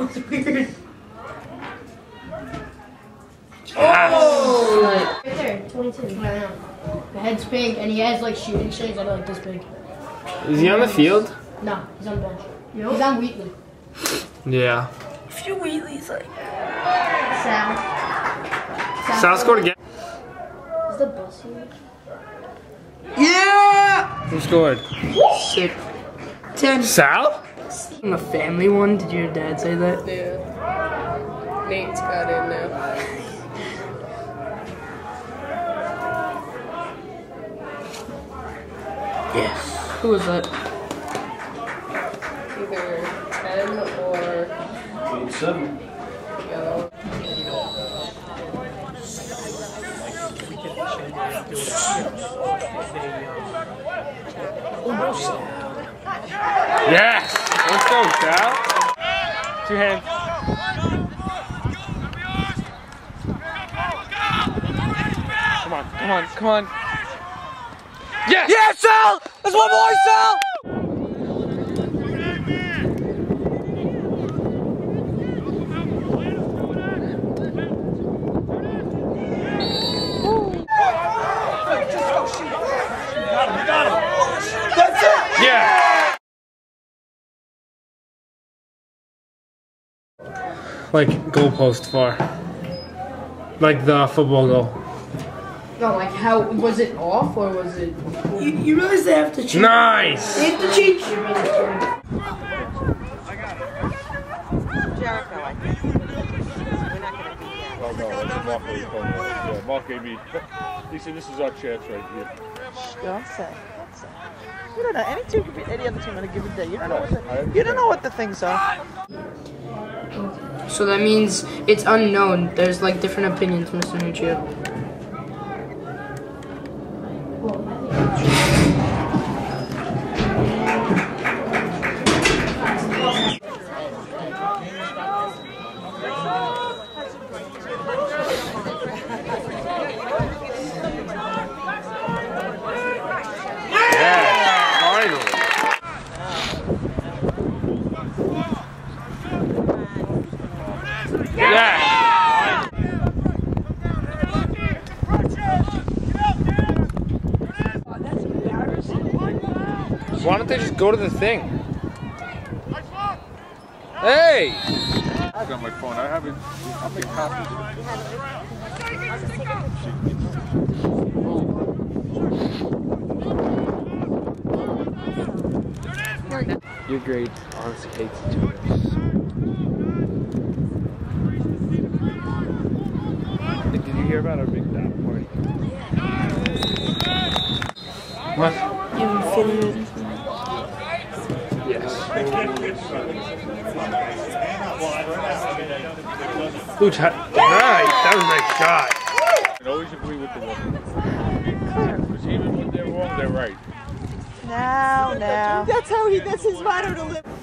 That's weird. Oh! Right there, 22. I don't. The head's big, and he has like shooting shades that are like this big. Is he on the field? No, he's on the bench. He's on Wheatley. Yeah. A few Wheatley's like. Sal. Sal scored again. Is the bus here? Yeah! Who scored? Sick. Ten. Sal? I'm a family one. Did your dad say that? Yeah. Nate's got in now. Yes. Who was that? Either 10 or Seven. yellow. Yes. Let's go, Sal. Two hands. Come on, come on, come on. Yes! Yeah, Sal! That's my boy, Sal! Like goalpost far. Like the football goal. No, like how was it off or was it? You, you realize they have to cheat? Nice. They have to cheat. Jericho, I think. We're not gonna be. Oh no, that's Mark what he told me. Yeah, Mark gave me. He said this is our chance right here. Don't say. Don't say. You don't know. Any team could beat any other team on a given day. You don't know what the, you don't know what the things are. So that means it's unknown. There's like different opinions, Mr. Nuccio. Why don't they just go to the thing? Hey! I got my phone. I haven't. How many copies? Your grade honestly hates tutors. Did you hear about our big dap party? What? Yes. Ooh, t- nice. That was a nice shot. And always agree with the woman. Because even when they're wrong, they're right. Now, now. That's how he. That's his motto to live.